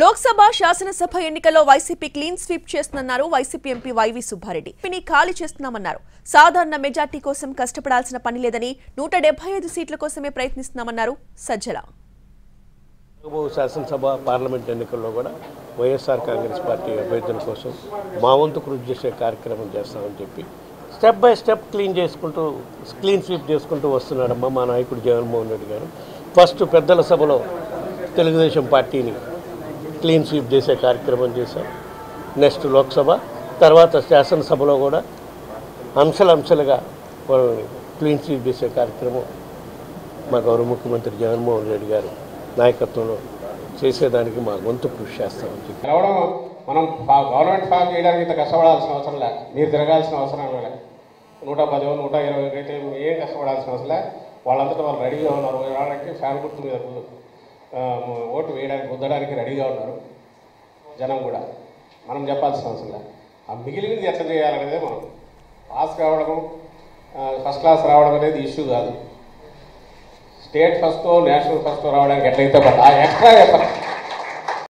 లోక్సభ శాసనసభ ఎన్నికల్లో YCP clean sweep చేస్తుందన్నారు వైసీపీ ఎంపీ వైవి సుబ్బారెడ్డి. పిని ఖాళీ చేస్తున్నామన్నారు. సాధారణ మెజార్టీ కోసం కష్టపడాల్సిన పని లేదని నూట ఐదు సీట్ల కోసమే ప్రయత్నిస్తున్నామన్నారు సజ్జల. శాసనసభ పార్లమెంట్ ఎన్నికల్లో కూడా వైఎస్ఆర్ కాంగ్రెస్ పార్టీ అభ్యర్థుల కోసం మా వంతు కృషి చేసే కార్యక్రమం చేస్తామని చెప్పి స్టెప్ బై స్టెప్ క్లీన్ చేసుకుంటూ క్లీన్ స్వీప్ చేసుకుంటూ వస్తున్నాడమ్మా మా నాయకుడు జగన్మోహన్ రెడ్డి గారు. ఫస్ట్ పెద్దల సభలో తెలుగుదేశం పార్టీని క్లీన్ స్వీప్ చేసే కార్యక్రమం చేశాం. నెక్స్ట్ లోక్సభ తర్వాత శాసనసభలో కూడా అంశలంశలుగా అంశాలుగా క్లీన్ స్వీప్ చేసే కార్యక్రమం మా గౌరవ ముఖ్యమంత్రి జగన్మోహన్ రెడ్డి గారు నాయకత్వంలో చేసేదానికి మా గొంతు కృషి చేస్తామని చెప్పి. మనం గవర్నమెంట్ ఫామ్ చేయడానికి ఇంత కష్టపడాల్సిన అవసరం లే. మీరు తిరగాల్సిన అవసరం లే. నూట పదో నూట ఇరవై అయితే ఏం కష్టపడాల్సిన అవసరం లే. వాళ్ళంతటా వాళ్ళు రెడీగా ఉన్నారు. వేయడానికి ఫ్యాన్ గుర్తు మీద ఓటు వేయడానికి గుద్దడానికి రెడీగా ఉన్నారు జనం కూడా. మనం చెప్పాల్సిన అవసరం లేదు. ఆ మిగిలినది ఎట్లా చేయాలనేదే మనం. పాస్ కావడం ఫస్ట్ క్లాస్ రావడం అనేది ఇష్యూ కాదు. స్టేట్ ఫస్ట్ నేషనల్ ఫస్ట్ రావడానికి ఎట్లయితే ఆ ఎక్స్ట్రా ఎఫర్ట్